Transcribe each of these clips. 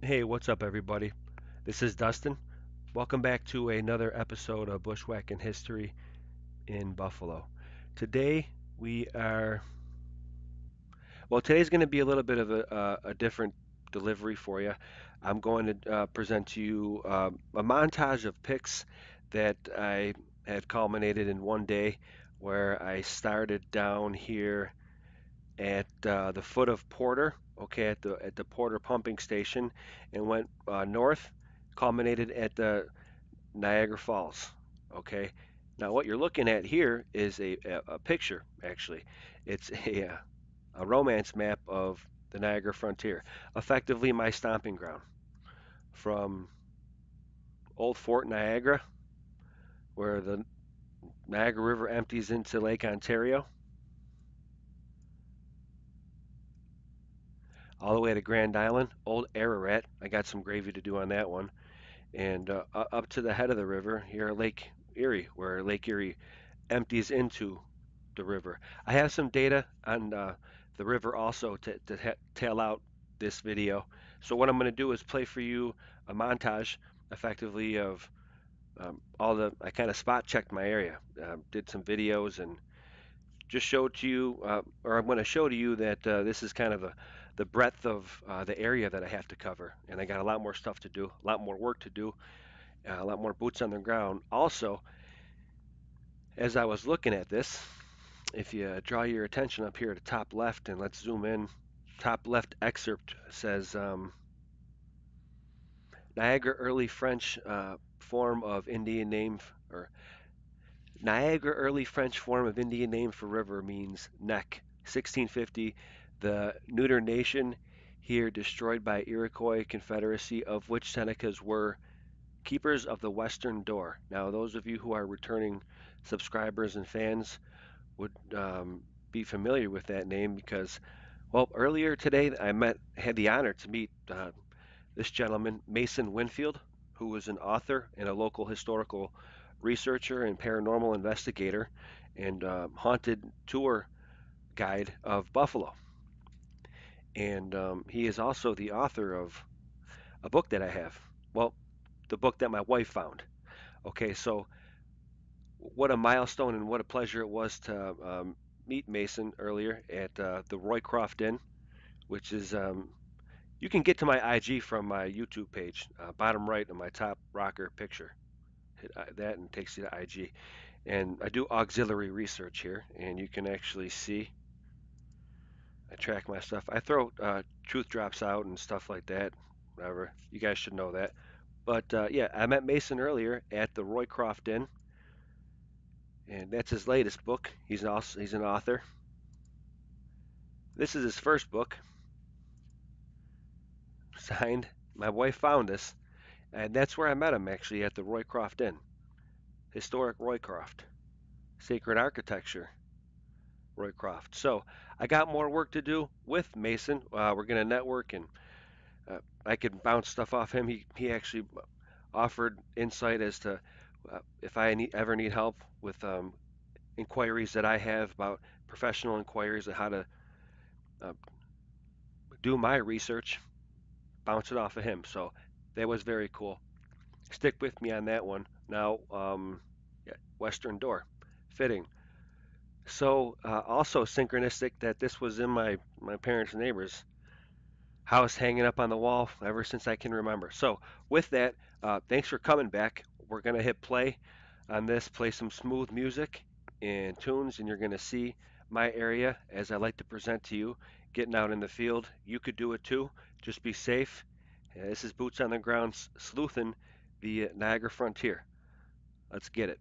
Hey, what's up, everybody? This is Dustin. Welcome back to another episode of Bushwhacking History in Buffalo. Today we are, well, today's going to be a little bit of a, a, different delivery for you. I'm going to uh, present to you uh, a montage of pics that I had culminated in one day where I started down here at uh, the foot of Porter, okay, at the at the Porter pumping station, and went uh, north, culminated at the Niagara Falls, okay. Now what you're looking at here is a, a, a picture, actually. It's a, a romance map of the Niagara frontier, effectively my stomping ground, from Old Fort Niagara, where the Niagara River empties into Lake Ontario, all the way to Grand Island, Old Ararat. I got some gravy to do on that one. And uh, up to the head of the river, here at Lake Erie, where Lake Erie empties into the river. I have some data on uh, the river also to, to tail out this video. So what I'm going to do is play for you a montage effectively of um, all the, I kind of spot checked my area, uh, did some videos and just showed to you, uh, or I'm going to show to you that uh, this is kind of a, the breadth of uh, the area that I have to cover. And I got a lot more stuff to do, a lot more work to do, uh, a lot more boots on the ground. Also, as I was looking at this, if you draw your attention up here to top left and let's zoom in, top left excerpt says um, Niagara early French uh, form of Indian name or Niagara early French form of Indian name for river means neck. 1650 the neuter nation here destroyed by Iroquois confederacy, of which Senecas were keepers of the western door. Now, those of you who are returning subscribers and fans would um, be familiar with that name because, well, earlier today I met had the honor to meet uh, this gentleman, Mason Winfield, who was an author and a local historical researcher and paranormal investigator and uh, haunted tour guide of Buffalo and um, he is also the author of a book that I have. Well, the book that my wife found. Okay, so what a milestone and what a pleasure it was to um, meet Mason earlier at uh, the Roycroft Inn, which is um, you can get to my IG from my YouTube page, uh, bottom right of my top rocker picture. Hit uh, that and takes you to IG. And I do auxiliary research here, and you can actually see I track my stuff. I throw uh, truth drops out and stuff like that. Whatever. You guys should know that. But uh, yeah, I met Mason earlier at the Roycroft Inn, and that's his latest book. He's an also, he's an author. This is his first book. Signed. My wife found this, and that's where I met him actually at the Roycroft Inn. Historic Roycroft. Sacred architecture. Roycroft. So I got more work to do with Mason. Uh, we're going to network and uh, I could bounce stuff off him. He, he actually offered insight as to uh, if I need, ever need help with um, inquiries that I have about professional inquiries of how to uh, do my research, bounce it off of him. So that was very cool. Stick with me on that one. Now, um, Western Door, fitting. So uh, also synchronistic that this was in my my parents' neighbors' house, hanging up on the wall ever since I can remember. So with that, uh, thanks for coming back. We're gonna hit play on this, play some smooth music and tunes, and you're gonna see my area as I like to present to you. Getting out in the field, you could do it too. Just be safe. Uh, this is boots on the ground sleuthing the Niagara frontier. Let's get it.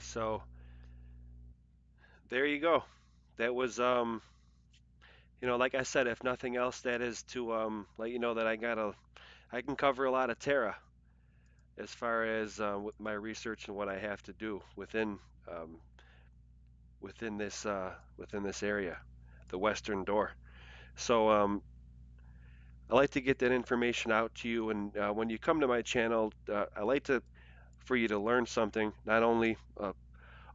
So there you go. That was, um, you know, like I said, if nothing else, that is to um, let you know that I got a, I can cover a lot of Terra as far as uh, with my research and what I have to do within um, within this uh, within this area, the Western Door. So um, I like to get that information out to you, and uh, when you come to my channel, uh, I like to for you to learn something. Not only, uh,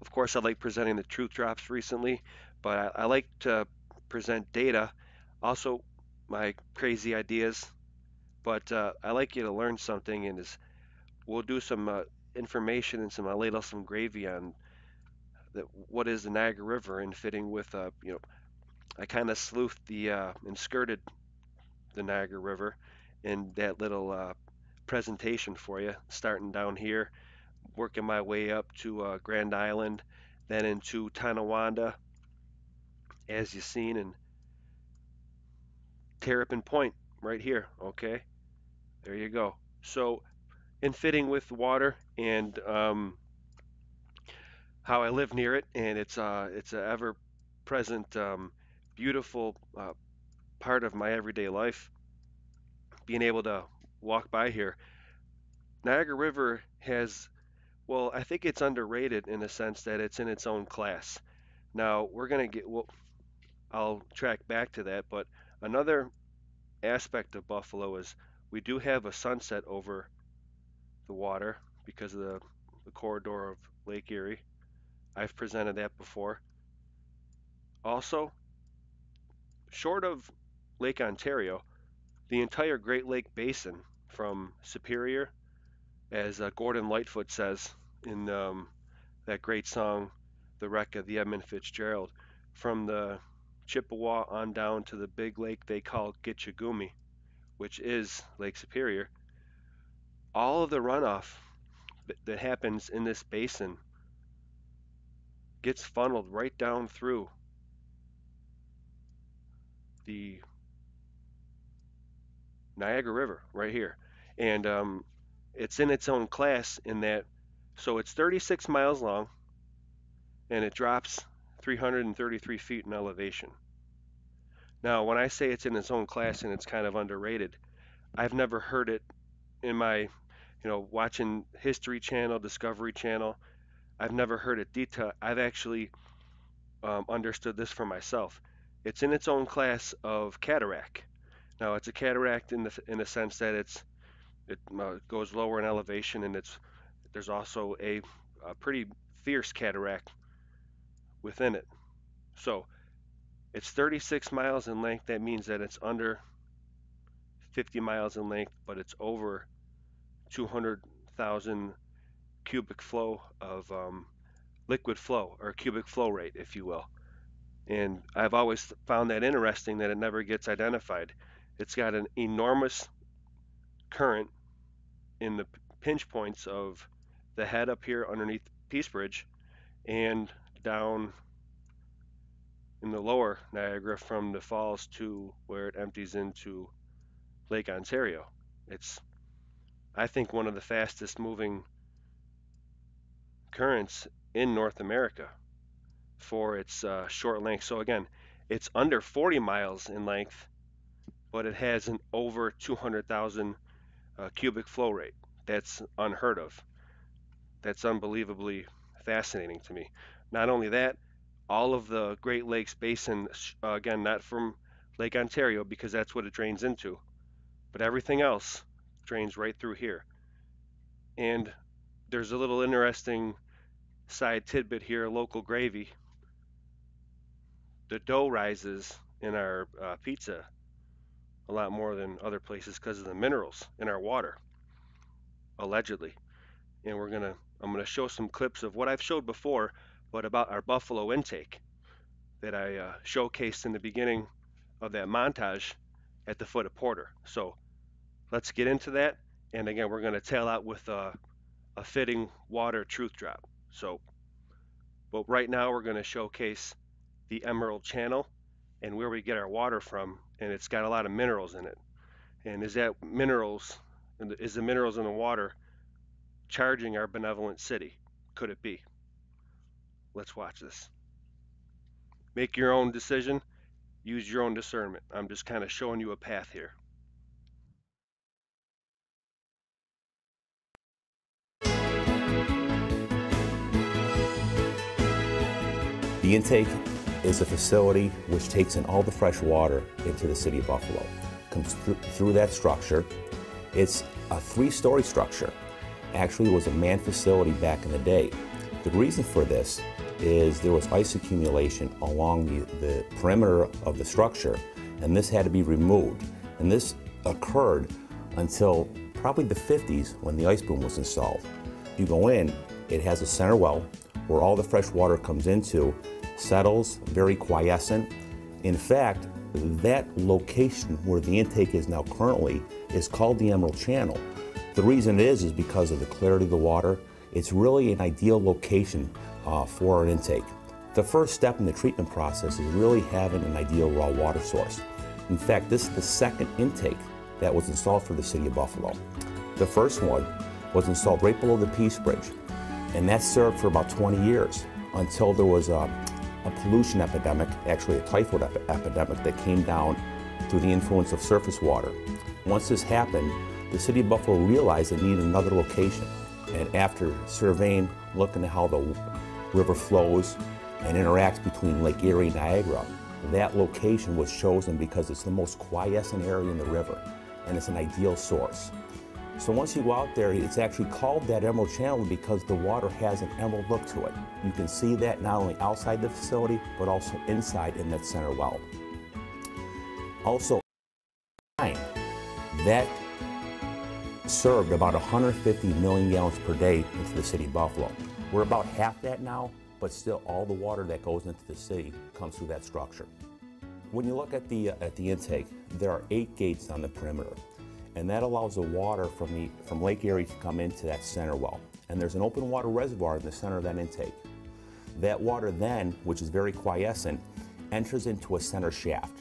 of course, I like presenting the truth drops recently, but I, I like to present data, also my crazy ideas. But uh, I like you to learn something, and is we'll do some uh, information and some I laid ladle some gravy on the, what is the Niagara River and fitting with uh, you know I kind of sleuthed the uh, and skirted the Niagara River in that little uh, presentation for you, starting down here, working my way up to uh, Grand Island, then into Tonawanda, as you've seen, and Terrapin Point right here. Okay, there you go. So, in fitting with water and um, how I live near it, and it's uh, it's an ever-present, um, beautiful uh, part of my everyday life. Being able to walk by here, Niagara River has, well, I think it's underrated in a sense that it's in its own class. Now we're gonna get, well, I'll track back to that, but another aspect of Buffalo is we do have a sunset over the water because of the, the corridor of Lake Erie. I've presented that before. Also, short of Lake Ontario, the entire Great Lake Basin from Superior, as uh, Gordon Lightfoot says in um, that great song, The Wreck of the Edmund Fitzgerald, from the Chippewa on down to the big lake they call Gitche Gumee, which is Lake Superior, all of the runoff that happens in this basin gets funneled right down through the Niagara River right here. And um, it's in its own class in that, so it's 36 miles long and it drops 333 feet in elevation. Now, when I say it's in its own class and it's kind of underrated, I've never heard it in my, you know, watching History Channel, Discovery Channel. I've never heard it detail. I've actually um, understood this for myself. It's in its own class of cataract. Now, it's a cataract in the in the sense that it's it uh, goes lower in elevation, and it's there's also a, a pretty fierce cataract within it. So it's 36 miles in length. That means that it's under 50 miles in length, but it's over 200,000 cubic flow of um, liquid flow or cubic flow rate, if you will. And I've always found that interesting that it never gets identified. It's got an enormous current in the pinch points of the head up here underneath Peace Bridge and down in the lower Niagara from the falls to where it empties into Lake Ontario. It's, I think, one of the fastest moving currents in North America for its uh, short length. So again, it's under 40 miles in length, but it has an over 200,000 uh, cubic flow rate. That's unheard of. That's unbelievably fascinating to me. Not only that, all of the Great Lakes Basin, uh, again, not from Lake Ontario because that's what it drains into, but everything else drains right through here. And there's a little interesting side tidbit here local gravy. The dough rises in our uh, pizza a lot more than other places because of the minerals in our water, allegedly. And we're gonna, I'm gonna show some clips of what I've showed before but about our buffalo intake that I uh, showcased in the beginning of that montage at the foot of Porter. So let's get into that. And again, we're to tail out with a, a fitting water truth drop. So, but right now we're to showcase the Emerald Channel and where we get our water from. And it's got a lot of minerals in it. And is that minerals, is the minerals in the water charging our benevolent city? Could it be? let's watch this. Make your own decision. Use your own discernment. I'm just kind of showing you a path here. The intake is a facility which takes in all the fresh water into the city of Buffalo. Comes through, through that structure. It's a three-story structure. Actually, was a manned facility back in the day. The reason for this is there was ice accumulation along the, the perimeter of the structure, and this had to be removed. And this occurred until probably the 50s when the ice boom was installed. You go in, it has a center well where all the fresh water comes into, settles, very quiescent. In fact, that location where the intake is now currently is called the Emerald Channel. The reason it is is because of the clarity of the water. It's really an ideal location uh, for an intake. The first step in the treatment process is really having an ideal raw water source. In fact, this is the second intake that was installed for the city of Buffalo. The first one was installed right below the Peace Bridge, and that served for about 20 years until there was a, a pollution epidemic, actually a typhoid ep epidemic that came down through the influence of surface water. Once this happened, the city of Buffalo realized it needed another location. And after surveying, looking at how the river flows and interacts between Lake Erie and Niagara, that location was chosen because it's the most quiescent area in the river and it's an ideal source. So once you go out there, it's actually called that Emerald Channel because the water has an emerald look to it. You can see that not only outside the facility, but also inside in that center well. Also, that served about 150 million gallons per day into the city of Buffalo. We're about half that now, but still all the water that goes into the city comes through that structure. When you look at the, uh, at the intake, there are eight gates on the perimeter, and that allows the water from, the, from Lake Erie to come into that center well. And there's an open water reservoir in the center of that intake. That water then, which is very quiescent, enters into a center shaft.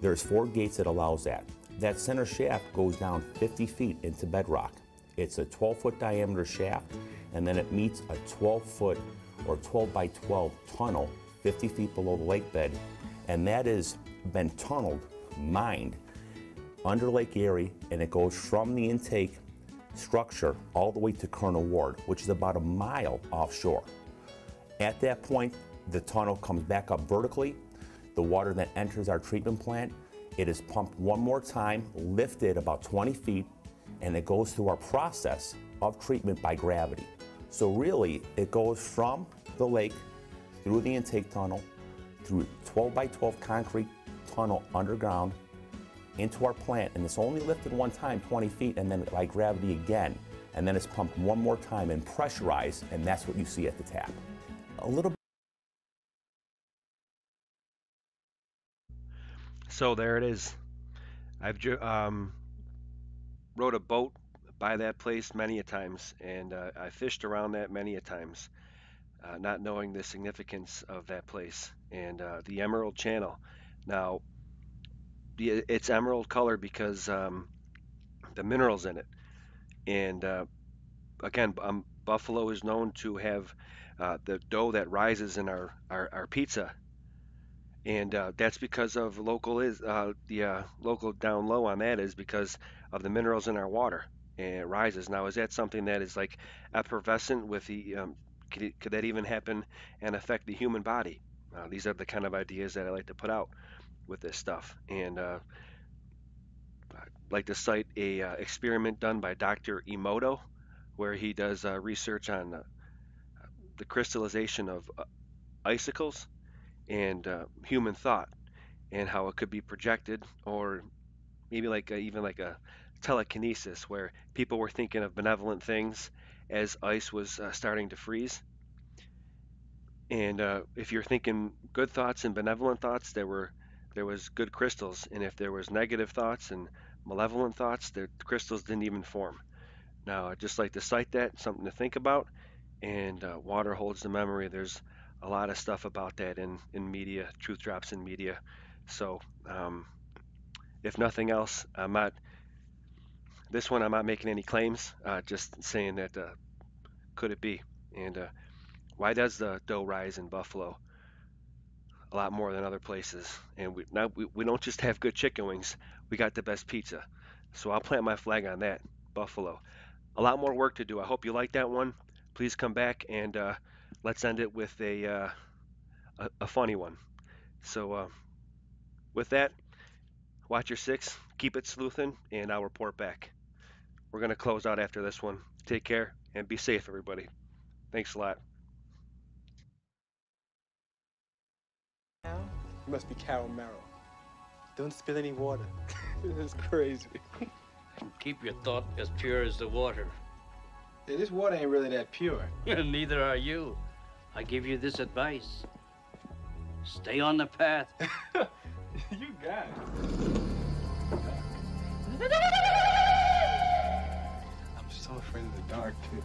There's four gates that allows that. That center shaft goes down 50 feet into bedrock. It's a 12 foot diameter shaft, and then it meets a 12 foot or 12 by 12 tunnel 50 feet below the lake bed, and that has been tunneled, mined under Lake Erie, and it goes from the intake structure all the way to Colonel Ward, which is about a mile offshore. At that point, the tunnel comes back up vertically. The water then enters our treatment plant it is pumped one more time, lifted about 20 feet, and it goes through our process of treatment by gravity. So really, it goes from the lake through the intake tunnel, through 12 by 12 concrete tunnel underground into our plant, and it's only lifted one time, 20 feet, and then by gravity again. And then it's pumped one more time and pressurized, and that's what you see at the tap. A little So there it is. I've um, rode a boat by that place many a times, and uh, I fished around that many a times, uh, not knowing the significance of that place and uh, the Emerald Channel. Now, it's emerald color because um, the minerals in it, and uh, again, um, Buffalo is known to have uh, the dough that rises in our, our, our pizza. And uh, that's because of local is uh, the uh, local down low on that is because of the minerals in our water and it rises. Now is that something that is like effervescent with the um, could, it, could, that even happen and affect the human body? Uh, these are the kind of ideas that I like to put out with this stuff and uh, I'd like to cite a uh, experiment done by Dr. Emoto where he does research on the crystallization of icicles and uh, human thought and how it could be projected or maybe like a, even like a telekinesis where people were thinking of benevolent things as ice was uh, starting to freeze and uh, if you're thinking good thoughts and benevolent thoughts there were there was good crystals and if there was negative thoughts and malevolent thoughts the crystals didn't even form now i'd just like to cite that something to think about and uh, water holds the memory there's a lot of stuff about that in, in media, truth drops in media. So, um, if nothing else, I'm not, this one I'm not making any claims, uh, just saying that uh, could it be? And uh, why does the dough rise in Buffalo a lot more than other places? And we now we, we don't just have good chicken wings, we got the best pizza. So I'll plant my flag on that, Buffalo. A lot more work to do. I hope you like that one. Please come back and uh, let's end it with a, uh, a, a funny one. So uh, with that, watch your six, keep it sleuthing, and I'll report back. We're going to close out after this one. Take care and be safe, everybody. Thanks a lot. You must be Carol Merrill. Don't spill any water. this is crazy. Keep your thought as pure as the water. Yeah, this water ain't really that pure. Neither are you. I give you this advice. Stay on the path. you got it. I'm so afraid of the dark, too.